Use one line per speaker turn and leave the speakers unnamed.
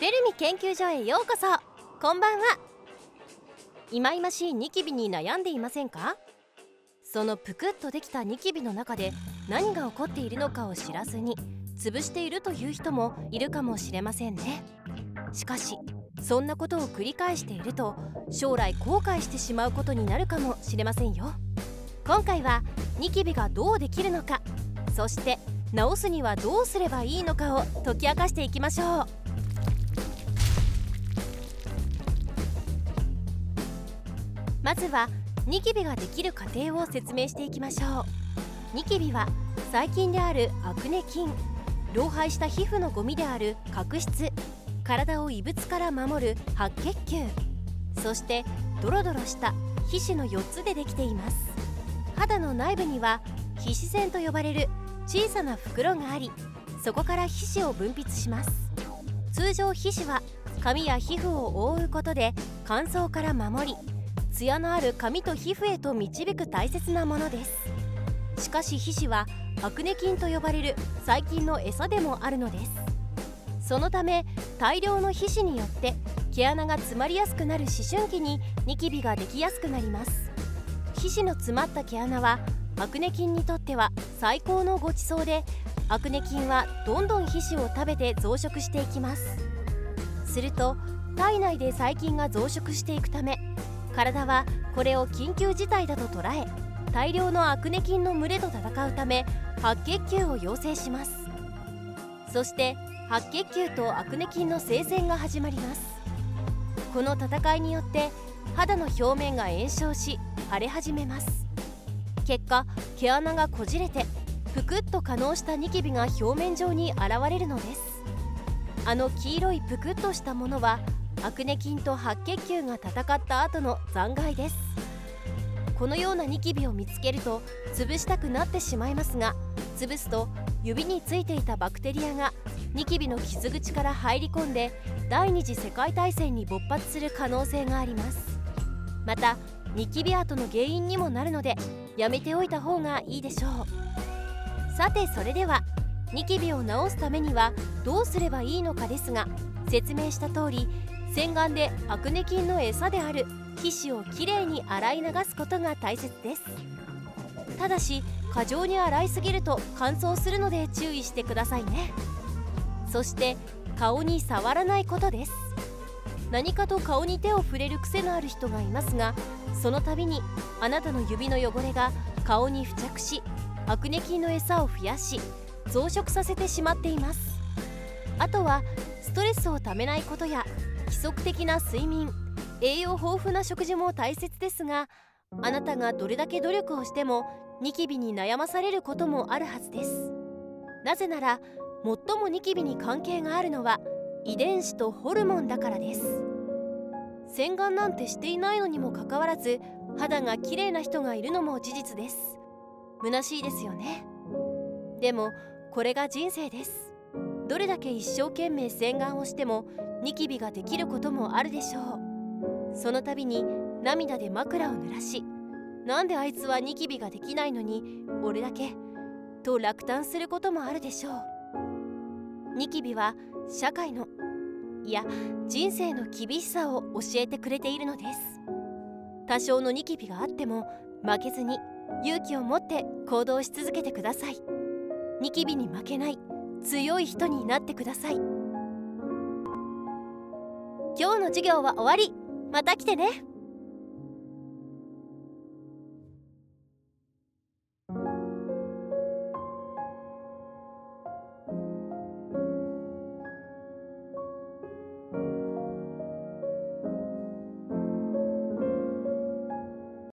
フェルミ研究所へようこそ。こんばんは。忌々しいニキビに悩んでいませんか？そのぷくっとできたニキビの中で何が起こっているのかを知らずに潰しているという人もいるかもしれませんね。しかしそんなことを繰り返していると将来後悔してしまうことになるかもしれませんよ。今回はニキビがどうできるのかそして治すにはどうすればいいのかを解き明かしていきましょう。まずはニキビができる過程を説明していきましょう。ニキビは細菌であるアクネ菌老廃した皮膚のゴミである角質体を異物から守る白血球そしてドロドロした皮脂の4つでできています。肌の内部には皮脂腺と呼ばれる小さな袋がありそこから皮脂を分泌します。通常皮脂は髪や皮膚を覆うことで乾燥から守りツヤのある髪と皮膚へと導く大切なものです。しかし皮脂はアクネ菌と呼ばれる細菌の餌でもあるのです。そのため大量の皮脂によって毛穴が詰まりやすくなる思春期にニキビができやすくなります。皮脂の詰まった毛穴はアクネ菌にとっては最高のごちそうでアクネ菌はどんどん皮脂を食べて増殖していきます。すると体内で細菌が増殖していくため体はこれを緊急事態だと捉え大量のアクネ菌の群れと戦うため白血球を要請します。そして白血球とアクネ菌の生成が始まります。この戦いによって肌の表面が炎症し腫れ始めます。結果毛穴がこじれてぷくっと可能したニキビが表面上に現れるのです。あの黄色いぷくっとしたものはアクネ菌と白血球が戦った後の残骸です。このようなニキビを見つけると潰したくなってしまいますが潰すと指についていたバクテリアがニキビの傷口から入り込んで第二次世界大戦に勃発する可能性があります。またニキビ跡の原因にもなるのでやめておいた方がいいでしょう。さてそれではニキビを治すためにはどうすればいいのかですが説明した通り洗顔でアクネ菌の餌である。皮脂をきれいに洗い流すことが大切です。ただし過剰に洗いすぎると乾燥するので注意してくださいね。そして顔に触らないことです。何かと顔に手を触れる癖のある人がいますがその度にあなたの指の汚れが顔に付着しアクネ菌の餌を増やし増殖させてしまっています。あとはストレスをためないことや規則的な睡眠栄養豊富な食事も大切ですがあなたがどれだけ努力をしてもニキビに悩まされることもあるはずです。なぜなら最もニキビに関係があるのは遺伝子とホルモンだからです。洗顔なんてしていないのにもかかわらず肌が綺麗な人がいるのも事実です。虚しいですよね。でもこれが人生です。どれだけ一生懸命洗顔をしてもニキビができることもあるでしょうその度に涙で枕を濡らしなんであいつはニキビができないのに俺だけと落胆することもあるでしょうニキビは社会のいや人生の厳しさを教えてくれているのです多少のニキビがあっても負けずに勇気を持って行動し続けてくださいニキビに負けない強い人になってください。今日の授業は終わり。また来てね。